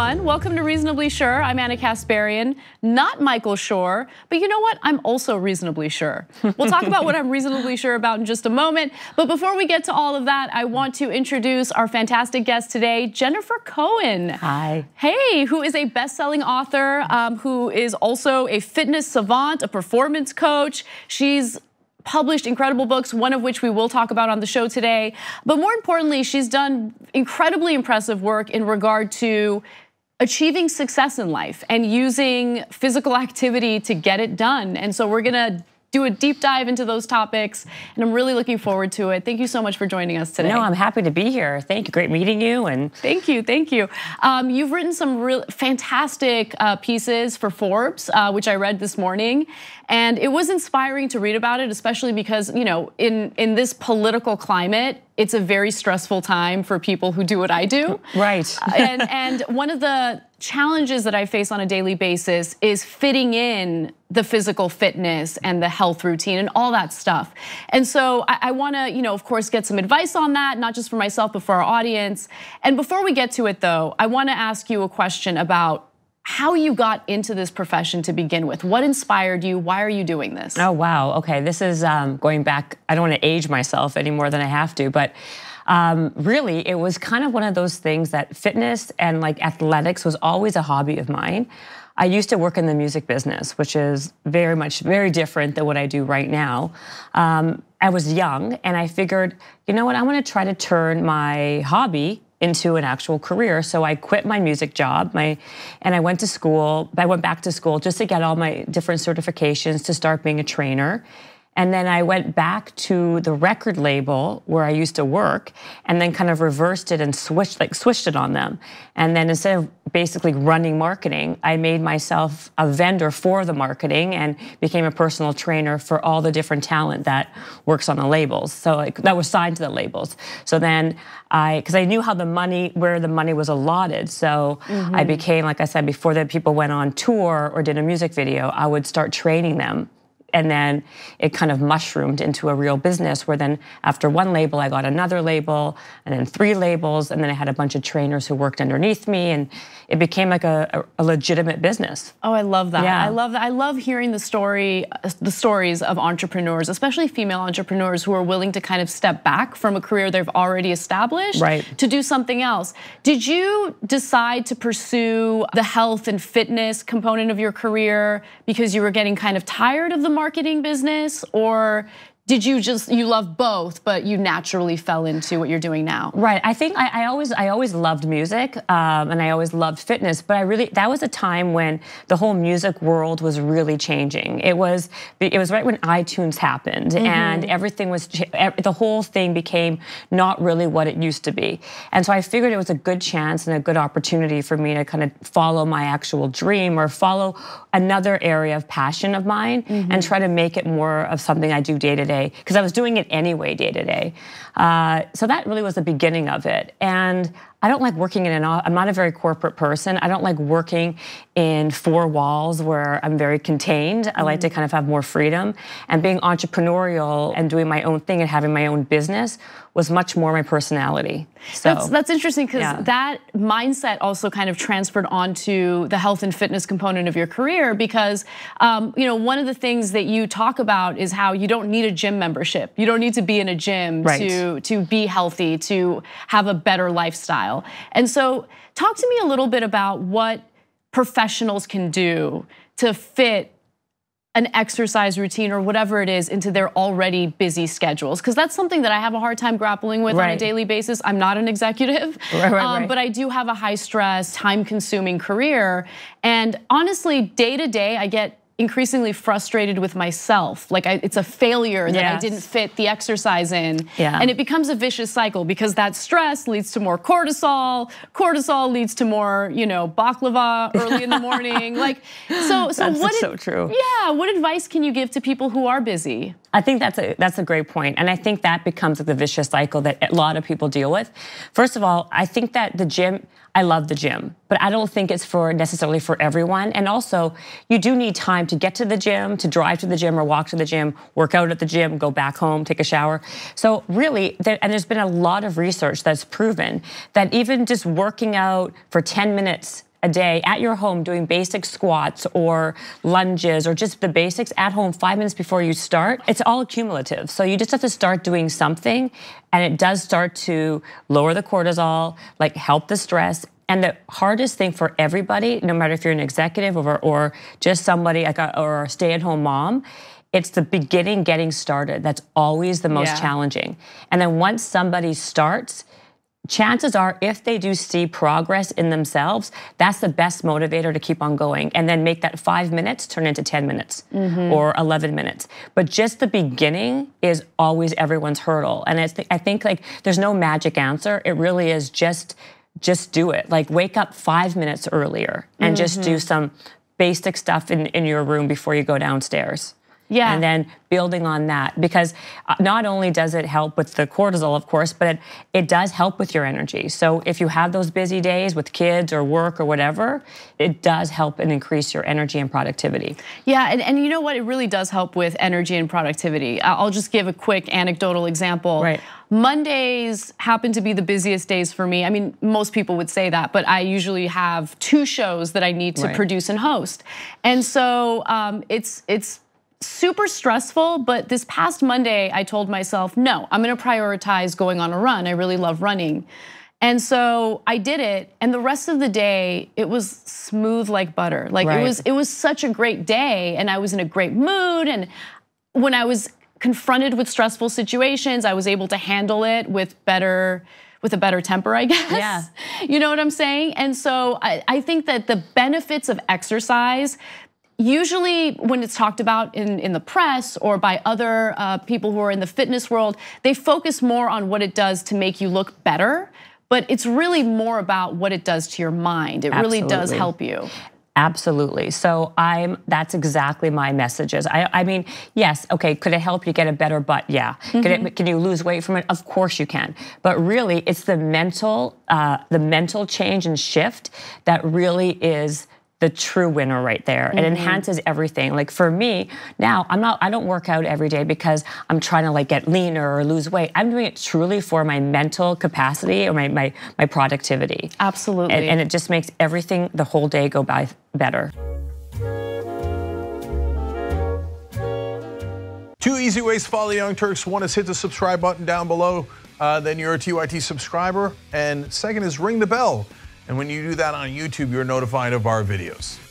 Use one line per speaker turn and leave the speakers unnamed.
everyone. Welcome to Reasonably Shure. I'm Ana Kasparian, not Michael Shure, but you know what? I'm also reasonably sure. We'll talk about what I'm reasonably sure about in just a moment. But before we get to all of that, I want to introduce our fantastic guest today, Jennifer Cohen.
Hi.
Hey, who is a best-selling author, um, who is also a fitness savant, a performance coach. She's published incredible books, one of which we will talk about on the show today. But more importantly, she's done incredibly impressive work in regard to achieving success in life and using physical activity to get it done. And so we're gonna do a deep dive into those topics, and I'm really looking forward to it. Thank you so much for joining us today.
No, I'm happy to be here. Thank you. Great meeting you. And
thank you, thank you. Um, you've written some real fantastic uh, pieces for Forbes, uh, which I read this morning, and it was inspiring to read about it, especially because you know, in in this political climate, it's a very stressful time for people who do what I do.
Right.
and and one of the challenges that I face on a daily basis is fitting in the physical fitness and the health routine and all that stuff. And so I, I wanna, you know, of course, get some advice on that, not just for myself, but for our audience. And before we get to it though, I wanna ask you a question about how you got into this profession to begin with. What inspired you? Why are you doing this?
Oh, wow. Okay, this is um, going back, I don't want to age myself any more than I have to, but um, really, it was kind of one of those things that fitness and like athletics was always a hobby of mine. I used to work in the music business, which is very much very different than what I do right now. Um, I was young and I figured, you know what, I want to try to turn my hobby into an actual career. So I quit my music job, my, and I went to school. I went back to school just to get all my different certifications to start being a trainer. And then I went back to the record label where I used to work and then kind of reversed it and switched like switched it on them. And then instead of basically running marketing, I made myself a vendor for the marketing and became a personal trainer for all the different talent that works on the labels. So like, that was signed to the labels. So then I, because I knew how the money, where the money was allotted. So mm-hmm. I became, like I said before, that people went on tour or did a music video, I would start training them and then it kind of mushroomed into a real business where then after one label i got another label and then three labels. And then i had a bunch of trainers who worked underneath me and it became like a, a legitimate business.
Oh i love that. Yeah. i love that. I love hearing the story the stories of entrepreneurs especially female entrepreneurs who are willing to kind of step back from a career they've already established
right.
to do something else. Did you decide to pursue the health and fitness component of your career because you were getting kind of tired of the marketing business or did you just you love both but you naturally fell into what you're doing now?
Right. I think i, I always i always loved music um, and i always loved fitness but i really that was a time when the whole music world was really changing. It was it was right when itunes happened mm-hmm. and everything was the whole thing became not really what it used to be. And so i figured it was a good chance and a good opportunity for me to kind of follow my actual dream or follow another area of passion of mine mm-hmm. and try to make it more of something i do day to day day because I was doing it anyway day to day. Uh, so that really was the beginning of it. And I don't like working in an. I'm not a very corporate person. I don't like working in four walls where I'm very contained. Mm-hmm. I like to mm-hmm. kind of have more freedom. And being entrepreneurial and doing my own thing and having my own business was much more my personality.
So that's, that's interesting because yeah. that mindset also kind of transferred onto the health and fitness component of your career. Because um, you know one of the things that you talk about is how you don't need a gym membership. You don't need to be in a gym
right.
to to be healthy, to have a better lifestyle. And so, talk to me a little bit about what professionals can do to fit an exercise routine or whatever it is into their already busy schedules because that's something that I have a hard time grappling with right. on a daily basis. I'm not an executive,
right, right, um,
but I do have a high stress, time consuming career. And honestly, day to day, I get increasingly frustrated with myself. Like I, it's a failure that yes. I didn't fit the exercise in.
Yeah.
And it becomes a vicious cycle because that stress leads to more cortisol. Cortisol leads to more, you know, baklava early in the morning. like, so, so
that's
what?
so true.
Yeah. What advice can you give to people who are busy?
I think that's a that's a great point, and I think that becomes the vicious cycle that a lot of people deal with. First of all, I think that the gym. I love the gym, but I don't think it's for necessarily for everyone. And also, you do need time to get to the gym, to drive to the gym or walk to the gym, work out at the gym, go back home, take a shower. So really, and there's been a lot of research that's proven that even just working out for 10 minutes a day at your home doing basic squats or lunges or just the basics at home five minutes before you start, it's all cumulative. So you just have to start doing something and it does start to lower the cortisol, like help the stress. And the hardest thing for everybody, no matter if you're an executive or, or just somebody like a, or a stay at home mom, it's the beginning getting started that's always the most yeah. challenging. And then once somebody starts, chances are if they do see progress in themselves that's the best motivator to keep on going and then make that five minutes turn into 10 minutes mm-hmm. or 11 minutes but just the beginning is always everyone's hurdle and i think like there's no magic answer it really is just just do it like wake up five minutes earlier and mm-hmm. just do mm-hmm. some basic stuff in, in your room before you go downstairs
yeah.
And then building on that because uh, not only does it help with the cortisol, of course, but it, it does help with your energy. So if you have those busy days with kids or work or whatever, it does help and increase your energy and productivity.
Yeah, and, and you know what? It really does help with energy and productivity. I'll just give a quick anecdotal example.
Right.
Mondays happen to be the busiest days for me. I mean, most people would say that, but I usually have two shows that I need to right. produce and host. And so um, it's it's super stressful, but this past Monday, I told myself, no, I'm gonna prioritize going on a run. I really love running. And so I did it, and the rest of the day it was smooth like butter. Like right. it was it was such a great day, and I was in a great mood. And when I was confronted with stressful situations, I was able to handle it with better with a better temper, I guess.
Yeah.
You know what I'm saying? And so I, I think that the benefits of exercise usually when it's talked about in, in the press or by other uh, people who are in the fitness world, they focus more on what it does to make you look better. But it's really more about what it does to your mind. It Absolutely. really does help you.
Absolutely. So I'm that's exactly my messages. I, I mean, yes, okay, could it help you get a better butt? Yeah. Mm-hmm. Can, it, can you lose weight from it? Of course you can. But really, it's the mental, uh, the mental change and shift that really is the true winner right there. Mm-hmm. It enhances everything. Like for me, now I'm not I don't work out every day because I'm trying to like get leaner or lose weight. I'm doing it truly for my mental capacity or my my, my productivity.
Absolutely.
And, and it just makes everything the whole day go by better.
Two easy ways to follow the Young Turks. One is hit the subscribe button down below. Uh, then you're a TYT subscriber. And second is ring the bell. And when you do that on YouTube, you're notified of our videos.